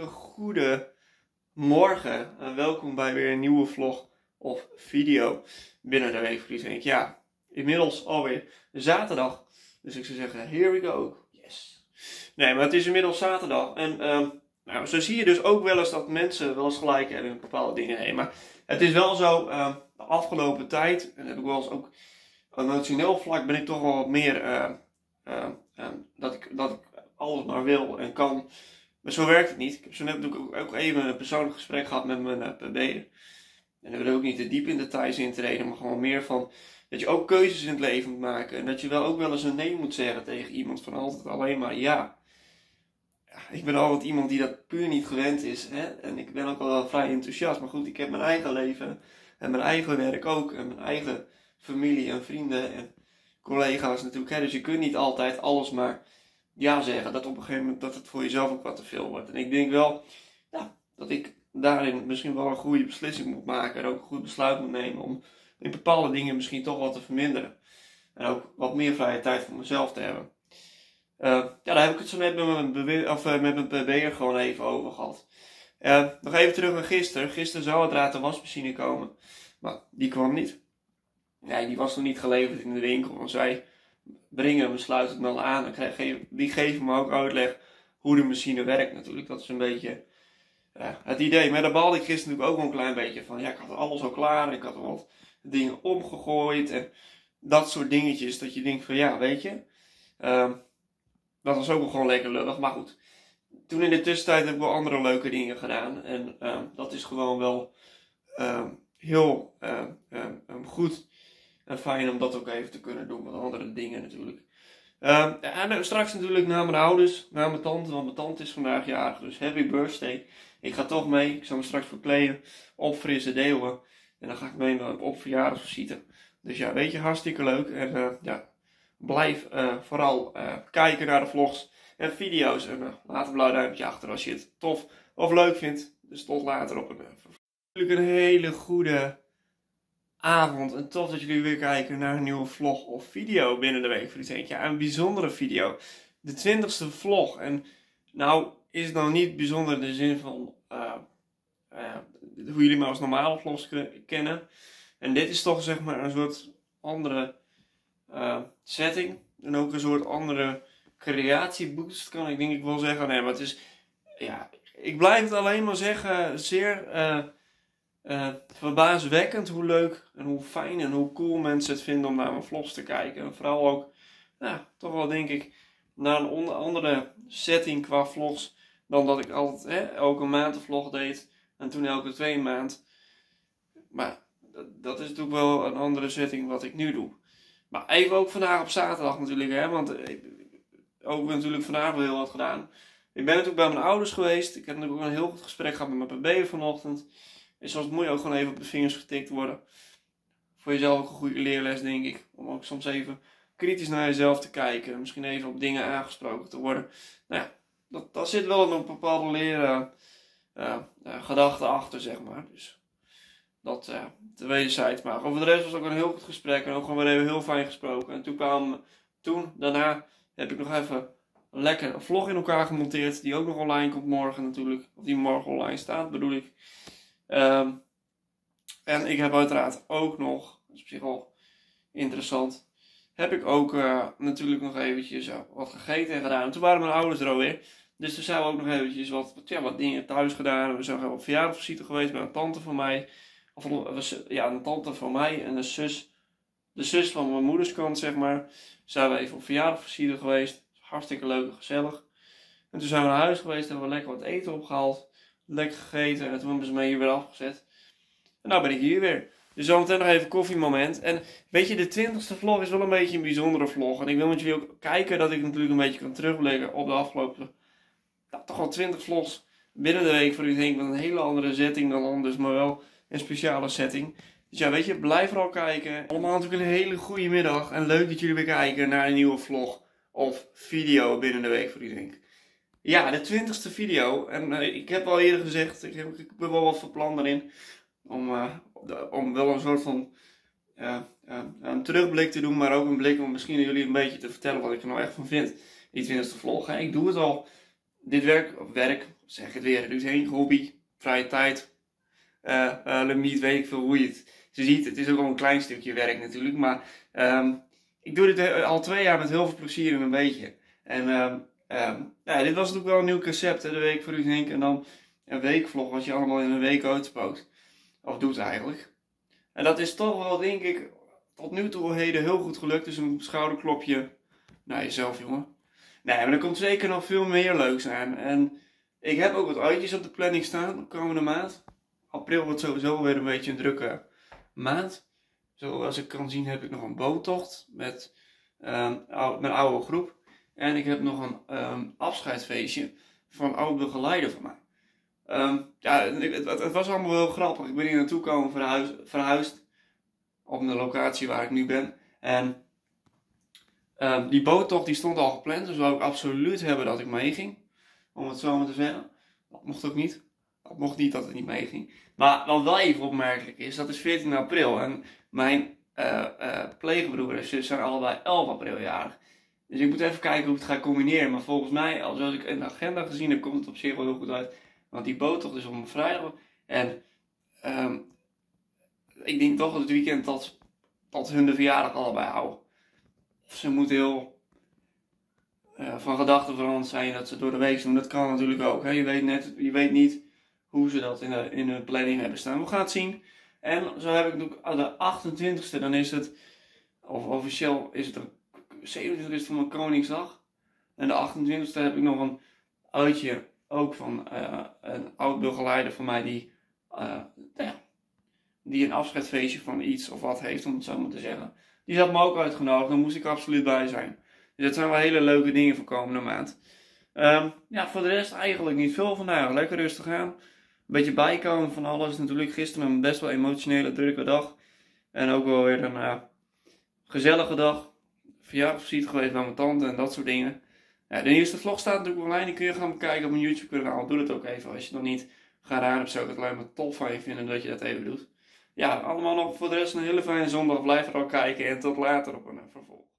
hele goede morgen en welkom bij weer een nieuwe vlog of video binnen de week voor week. Ja, inmiddels alweer zaterdag, dus ik zou zeggen, here we go. Yes. Nee, maar het is inmiddels zaterdag en ehm, nou, zo zie je dus ook wel eens dat mensen wel eens gelijk hebben in bepaalde dingen. Nee, maar het is wel zo, ehm, de afgelopen tijd, en heb ik wel eens ook emotioneel vlak ben ik toch wel wat meer uh, dat, ik, dat ik alles maar wil en kan. Maar zo werkt het niet. Ik heb zo ook even een persoonlijk gesprek gehad met mijn uh. En daar wil ik ook niet te diep in details in treden, maar gewoon meer van dat je ook keuzes in het leven moet maken. En dat je wel ook wel eens een nee moet zeggen tegen iemand van altijd alleen maar ja ik ben altijd iemand die dat puur niet gewend is. Hè? En ik ben ook wel vrij enthousiast. Maar goed, ik heb mijn eigen leven en mijn eigen werk ook. En mijn eigen familie en vrienden en collega's natuurlijk. Hè? Dus je kunt niet altijd alles maar ja zeggen. Dat op een gegeven moment dat het voor jezelf ook wat te veel wordt. En ik denk wel dat ik daarin misschien wel een goede beslissing moet maken. En ook een goed besluit moet nemen om in bepaalde dingen misschien toch wat te verminderen. En ook wat meer vrije tijd voor mezelf te hebben. Uh, ja, daar heb ik het zo net met mijn, of, uh, met mijn gewoon even over gehad. Uh, nog even terug naar gisteren. Gisteren zou het raad de wasmachine komen. Maar die kwam niet. Nee, die was nog niet geleverd in de winkel. Want zij brengen sluiten het dan aan. En die geven me ook uitleg hoe de machine werkt natuurlijk. Dat is een beetje het idee. Maar daar baalde ik gisteren natuurlijk ook wel een klein beetje van. Ja, ik had alles al klaar. Ik had wat dingen omgegooid. En dat soort dingetjes. Dat je denkt van ja, weet je. Uh, dat was ook wel gewoon lekker lullig. Maar goed. Toen in de tussentijd heb ik wel andere leuke dingen gedaan. En uh, dat is gewoon wel uh, heel goed en fijn om dat ook even te kunnen doen met andere dingen natuurlijk. Uh, en straks natuurlijk naar mijn ouders, naar mijn tante, want mijn tante is vandaag jarig, dus happy birthday. Ik ga toch mee, ik zal me straks verkleden, opfrissen, delen. En dan ga ik mee op verjaardagsvisite. Dus ja, weet je, hartstikke leuk. En uh, ja, blijf uh, vooral kijken naar de vlogs en video's. En laat een blauw duimpje achter als je het tof of leuk vindt. Dus tot later op een, natuurlijk een hele goede avond en tof dat jullie weer kijken naar een nieuwe vlog of video binnen de week voor die Ja, een bijzondere video. De twintigste vlog. En nou is het nou niet bijzonder in de zin van uh, uh, hoe jullie me als normale vlogs kennen. En dit is toch zeg maar een soort andere uh, setting. En ook een soort andere creatieboost kan ik denk ik wel zeggen. Nee, maar het is, ja, ik blijf het alleen maar zeggen, zeer uh, verbazingwekkend hoe leuk en hoe fijn en hoe cool mensen het vinden om naar mijn vlogs te kijken. En vooral ook, nou, toch wel denk ik, naar een andere setting qua vlogs dan dat ik altijd hè, elke maand een vlog deed en toen elke twee maand. Maar dat is natuurlijk wel een andere setting wat ik nu doe. Maar even ook vandaag op zaterdag natuurlijk, hè, want ik, ook natuurlijk wel heel wat gedaan. Ik ben natuurlijk bij mijn ouders geweest. Ik heb natuurlijk ook een heel goed gesprek gehad met mijn pb vanochtend. En soms moet je ook gewoon even op de vingers getikt worden. Voor jezelf ook een goede leerles, denk ik. Om ook soms even kritisch naar jezelf te kijken. Misschien even op dingen aangesproken te worden. Nou ja, dat, dat zit wel een bepaalde leren uh, gedachte achter, zeg maar. Dus dat uh, te wederzijds. Maar over de rest was ook een heel goed gesprek. En ook gewoon weer even heel fijn gesproken. En toen kwam, toen, daarna heb ik nog even een vlog in elkaar gemonteerd. Die ook nog online komt morgen natuurlijk. Of die morgen online staat, bedoel ik. Um, en ik heb uiteraard ook nog, dat is op zich wel interessant, heb ik ook uh, natuurlijk nog eventjes wat gegeten en gedaan. En toen waren mijn ouders er alweer. Dus toen zijn we ook nog eventjes wat, ja, wat dingen thuis gedaan. We zijn op verjaardagsvisite geweest bij een tante van mij. Of ja, een tante van mij en de zus, de zus van mijn moeders kant, zeg maar. Zijn we even op verjaardagsvisite geweest. Hartstikke leuk en gezellig. En toen zijn we naar huis geweest en hebben we lekker wat eten opgehaald lekker gegeten en toen hebben ze me hier weer afgezet. En nou ben ik hier weer. Dus zometeen nog even koffiemoment. En weet je, de twintigste vlog is wel een beetje een bijzondere vlog. En ik wil met jullie ook kijken dat ik natuurlijk een beetje kan terugblikken op de afgelopen, nou, toch wel 20 vlogs binnen de week voor u heen. Met een hele andere setting dan anders, maar wel een speciale setting. Dus ja, weet je, blijf vooral kijken. Allemaal natuurlijk een hele goede middag. En leuk dat jullie weer kijken naar een nieuwe vlog of video binnen de week voor denk. Ja, de twintigste video. En uh, ik heb al eerder gezegd, ik, heb, ik ben wel wat van plan daarin. Om, uh, om wel een soort van uh, een terugblik te doen, maar ook een blik om misschien jullie een beetje te vertellen wat ik er nou echt van vind. Die twintigste vlog. Ik doe het al, dit werk, werk, zeg het weer, doet heen, hobby, vrije tijd, limiet, weet ik veel hoe je het ze ziet. Het is ook al een klein stukje werk natuurlijk, maar um, ik doe dit al twee jaar met heel veel plezier en een beetje. En um, um, ja, dit was natuurlijk wel een nieuw concept, hè, de week voor u Henk. En dan een weekvlog, wat je allemaal in een week uitspookt. Of doet eigenlijk. En dat is toch wel, denk ik, tot nu toe heden heel goed gelukt. Dus een schouderklopje naar jezelf, jongen. Nee, maar er komt zeker nog veel meer leuks aan. En ik heb ook wat uitjes op de planning staan de komende maand. April wordt sowieso weer een beetje een drukke maand. Zoals ik kan zien heb ik nog een boottocht met um, mijn oude groep. En ik heb nog een um, afscheidsfeestje van oude begeleider van mij. Um, ja, het, was allemaal wel grappig. Ik ben hier naartoe komen verhuis, verhuisd op de locatie waar ik nu ben. En um, die boottocht die stond al gepland, dus wou ik absoluut hebben dat ik meeging. Om het zo maar te zeggen. Dat mocht ook niet. Dat mocht niet dat het niet meeging. Maar wat wel even opmerkelijk is, dat is 14 april. En mijn uh, uh, pleegbroer en zus zijn allebei 11 april jarig. Dus ik moet even kijken hoe ik het ga combineren. Maar volgens mij, als ik in de agenda gezien heb, komt het op zich wel heel goed uit. Want die boottocht is op een vrijdag. En um, ik denk toch dat het weekend tot, tot hun de verjaardag allebei houden. Of ze moeten heel uh, van gedachten veranderd zijn dat ze door de week doen. Dat kan natuurlijk ook. Hè? Je, weet net, je weet niet hoe ze dat in, de, in hun planning hebben staan. We gaan het zien. En zo heb ik ook de 28e, dan is het, of officieel is het de 27 is van mijn Koningsdag. En de 28e heb ik nog een uitje ook van uh, een oud begeleider van mij die, uh, ja, die een afscheidsfeestje van iets of wat heeft, om het zo maar te zeggen. Die had me ook uitgenodigd, daar moest ik absoluut bij zijn. Dus dat zijn wel hele leuke dingen voor komende maand. Um, ja, voor de rest eigenlijk niet veel vandaag. Lekker rustig aan. Een beetje bijkomen van alles. Natuurlijk gisteren een best wel emotionele, drukke dag. En ook wel weer een uh, gezellige dag. Verjaardagsvisite geweest bij mijn tante en dat soort dingen. Ja, de nieuwste vlog staat natuurlijk online. Die kun je gaan bekijken op mijn YouTube kanaal. Doe dat ook even als je nog niet gedaan hebt. Zou ik het alleen maar tof van je vinden dat je dat even doet. Ja, allemaal nog voor de rest een hele fijne zondag. Blijf er al kijken en tot later op een vervolg.